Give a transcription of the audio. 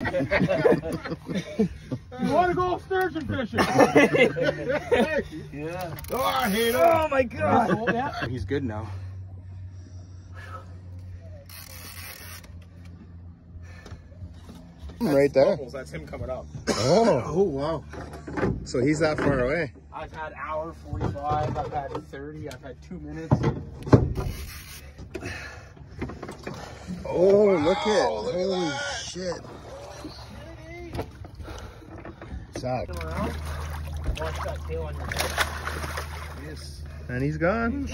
You want to go sturgeon fishing? Yeah. oh, I hate him. Oh my god. Yeah. He's good now. Right there. That's him coming up. Oh. Oh, wow. So he's that far away. I've had hour 45, I've had 30, I've had two minutes. Oh, look at Holy shit. Zach. Watch that tail on your head. And he's gone.